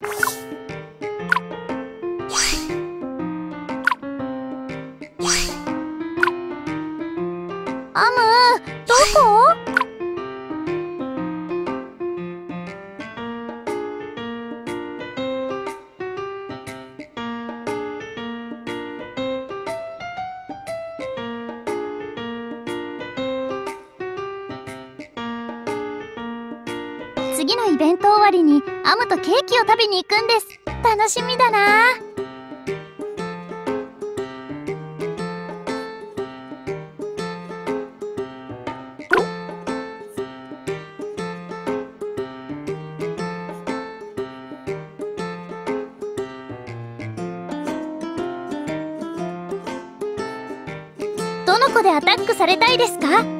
アムどこ次のイベント終わりにアムとケーキを食べに行くんです。楽しみだな。どの子でアタックされたいですか？